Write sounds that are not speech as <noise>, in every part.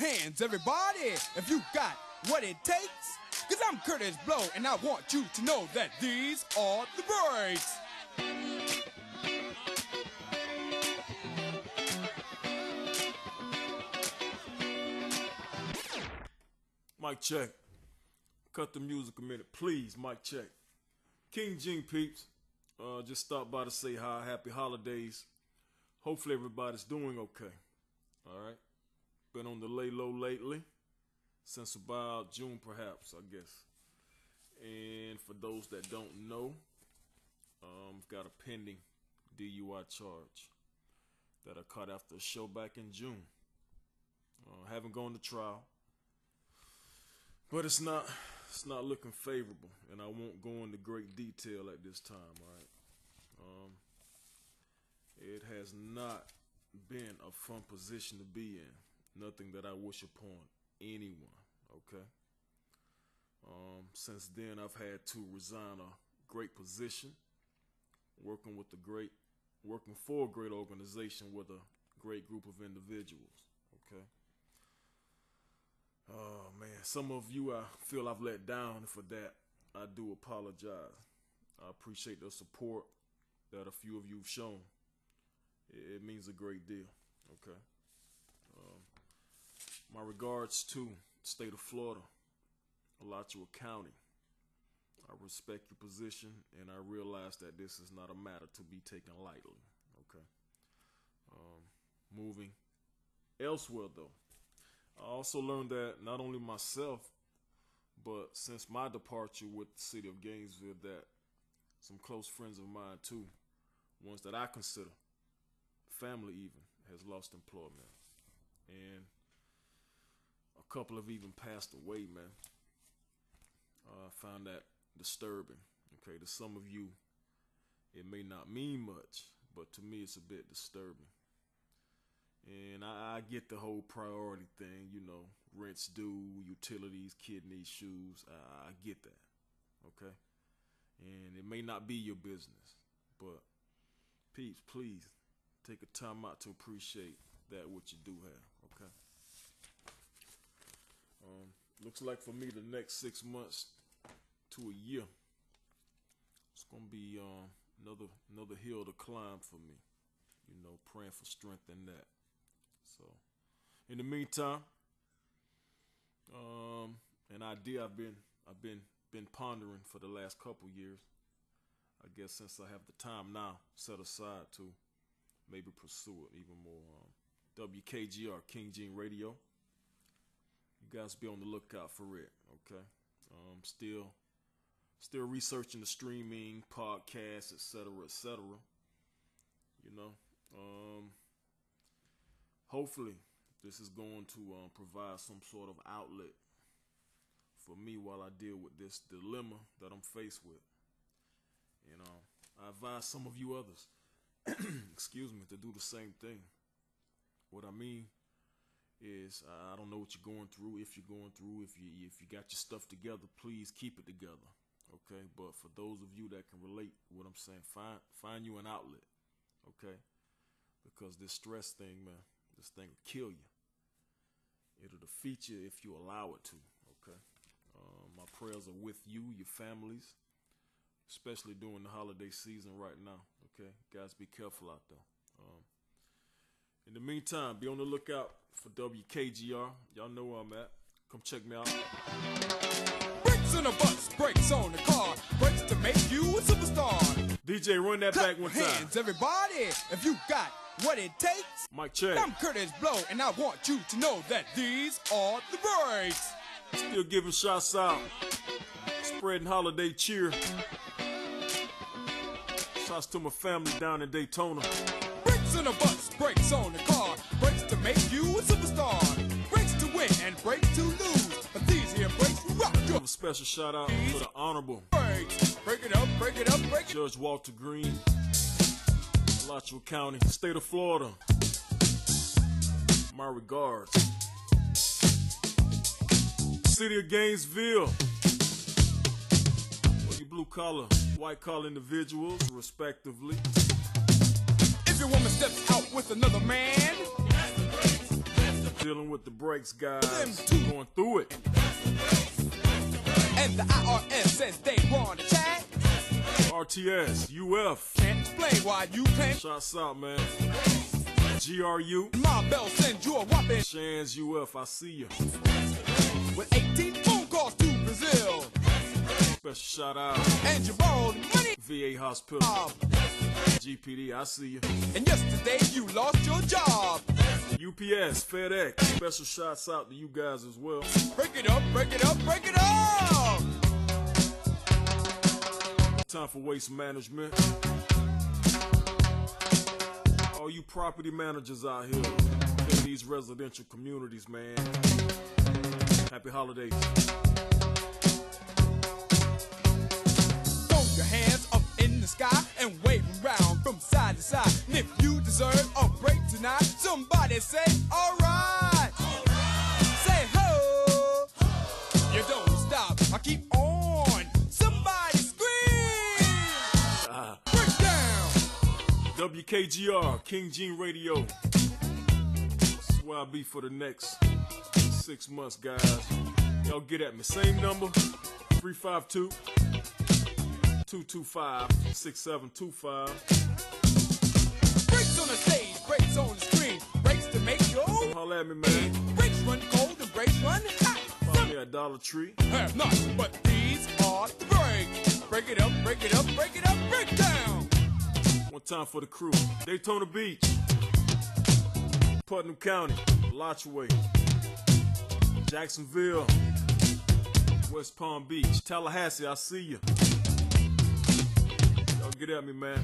hands, everybody, if you got what it takes. Cause I'm Kurtis Blow, and I want you to know that these are the breaks. Mic check. Cut the music a minute, please. Mic check. King Gene peeps. Uh, just stopped by to say hi. Happy holidays. Hopefully everybody's doing okay. All right. Been on the lay low lately since about June, perhaps, I guess. And for those that don't know, um, I've got a pending DUI charge that I caught after a show back in June. Uh, haven't gone to trial, but it's not it's not looking favorable, and I won't go into great detail at this time. All right. Um, it has not been a fun position to be in. Nothing that I wish upon anyone. Okay. Um, since then, I've had to resign a great position, working with a great, working for a great organization with a great group of individuals. Okay. Oh man, some of you I feel I've let down for that. I do apologize. I appreciate the support that a few of you've shown. It, it means a great deal. Okay. My regards to state of Florida, Alachua County. I respect your position and I realize that this is not a matter to be taken lightly. Okay. Um, moving elsewhere though. I also learned that not only myself, but since my departure with the city of Gainesville, that some close friends of mine too, ones that I consider family even, has lost employment. And a couple have even passed away, man. Uh, I found that disturbing. Okay, to some of you, it may not mean much, but to me, it's a bit disturbing. And I, I get the whole priority thing, you know, rents due, utilities, kidneys, shoes. I, I get that. Okay? And it may not be your business, but peeps, please take a time out to appreciate that what you do have. Um, looks like for me, the next six months to a year, it's gonna be um, another another hill to climb for me. You know, praying for strength in that. So, in the meantime, um, an idea I've been I've been been pondering for the last couple years. I guess since I have the time now set aside to maybe pursue it even more. Um, WKGR King Gene Radio. You guys be on the lookout for it. Okay. Um, still, still researching the streaming, podcasts, etc., etc. You know. Um, hopefully this is going to um, provide some sort of outlet for me while I deal with this dilemma that I'm faced with. You know, I advise some of you others, <clears throat> excuse me, to do the same thing. What I mean is, I don't know what you're going through. If you're going through, if you if you got your stuff together, please keep it together. Okay, but for those of you that can relate, what I'm saying, find find you an outlet. Okay, because this stress thing, man, this thing will kill you. It'll defeat you if you allow it to. Okay. Um, my prayers are with you, your families, especially during the holiday season right now. Okay, guys, be careful out there. Um, in the meantime, be on the lookout for WKGR. Y'all know where I'm at. Come check me out. Brakes in a bus, brakes on the car, brakes to make you a superstar. DJ, run that back one time. hands, everybody, if you got what it takes. Mic check. I'm Kurtis Blow, and I want you to know that these are the breaks. Still giving shots out. Spreading holiday cheer. Shots to my family down in Daytona. Brakes in a bus, brakes on the car, brakes to make you special shout out to the Honorable. Break it up, break it up, break it Judge Walter Green, Alachua County, state of Florida. My regards. City of Gainesville. For you blue collar, white collar individuals, respectively. If your woman steps out with another man, Dealing with the brakes, guys. Going through it. And the IRS says they want to chat. RTS, UF. Can't explain why you can't. Shots out, man. GRU. Ma Bell sends you a whopping Shands UF, I see you. with 18 phone calls to Brazil. Special shout out. And you borrowed money. VA Hospital. Um, GPD, I see you. and yesterday you lost your job. UPS, FedEx. Special shots out to you guys as well. Break it up, break it up, for waste management. All you property managers out here in these residential communities, man. Happy holidays. Throw your hands up in the sky and wave 'em round from side to side. And if you deserve a break tonight, somebody say, alright. Say ho. You don't stop. I keep on. WKGR, King Gene Radio. That's where I'll be for the next six months, guys. Y'all get at me. Same number, 352 225 6725. Breaks on the stage, breaks on the screen. Breaks to make your Holla at me, man. breaks run cold and breaks run hot. Find me at Dollar Tree. have not, but these are the breaks. Break it up, break it up, break it up, break down. One time for the crew. Daytona Beach, Putnam County, Alachua, Jacksonville, West Palm Beach, Tallahassee, I see you. Y'all get at me, man.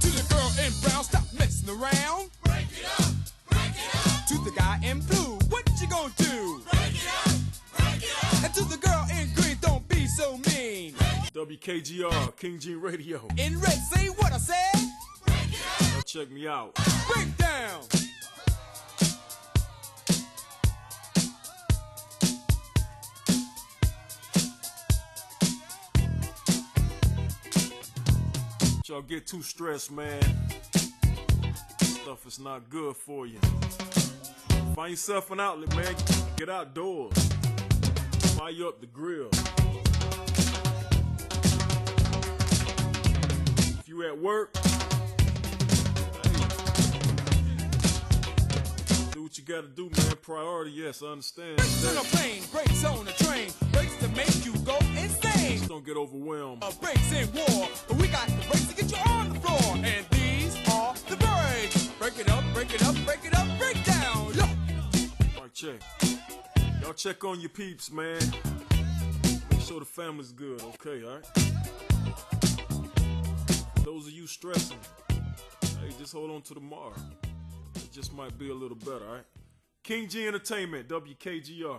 To the girl in brown, stop messing around. Break it up, break it up. To the guy in blue, what you gonna do? Break it up, break it up. And to the girl in green, don't be so mean. WKGR, King Gene Radio. In red, say what I said. Y'all check me out. Break down. Y'all get too stressed, man. Stuff is not good for you. Find yourself an outlet, man. Get outdoors. Fire up the grill. You at work, hey, do what you gotta do, man. Priority, yes, I understand. Breaks on a plane, breaks on a train, breaks to make you go insane. Just don't get overwhelmed. Uh, breaks in war, but we got the breaks to get you on the floor. And these are the breaks. Break it up, break it up, break it up, break down. Yo. Right, check. Y'all check on your peeps, man. Make sure the family's good, okay, alright? Those of you stressing, hey, just hold on to tomorrow. It just might be a little better, alright? King G Entertainment, WKGR.